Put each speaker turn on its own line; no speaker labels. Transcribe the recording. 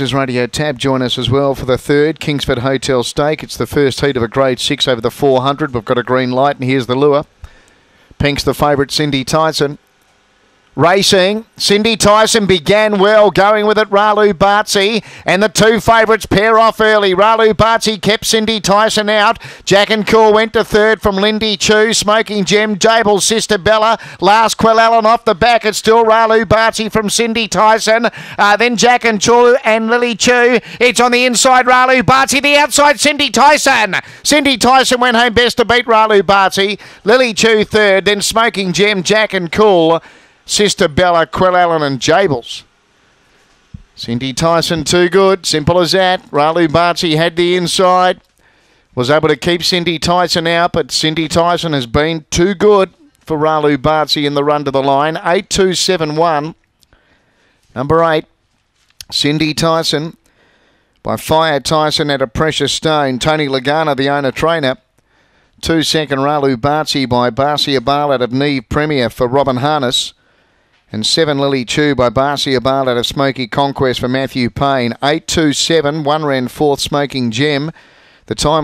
Leads' Radio Tab join us as well for the third Kingsford Hotel Stake. It's the first heat of a grade six over the 400. We've got a green light, and here's the lure. Pink's the favourite, Cindy Tyson. Racing, Cindy Tyson began well, going with it Ralu Bartzi, and the two favourites pair off early. Ralu Bartzi kept Cindy Tyson out. Jack and Cool went to third from Lindy Chu, Smoking Gem, Jable's sister Bella. Last Quillallen off the back. It's still Ralu Bartzi from Cindy Tyson. Uh, then Jack and Chew and Lily Chu. It's on the inside, Ralu Bartzi. The outside, Cindy Tyson. Cindy Tyson went home best to beat Ralu Bartzi. Lily Chu third, then Smoking Gem, Jack and Cool. Sister Bella, Quillallen and Jables. Cindy Tyson too good. Simple as that. Ralu Bartzi had the inside. Was able to keep Cindy Tyson out, but Cindy Tyson has been too good for Ralu Bartzi in the run to the line. 8271. Number eight, Cindy Tyson. By Fire Tyson at a precious stone. Tony Lagana, the owner trainer. Two second Ralu Bartzi by Barcia Bartlett of Neve Premier for Robin Harness. And seven Lily Chew by Barcia Bartlett of Smoky Conquest for Matthew Payne. 827, one ran fourth Smoking Gem. The time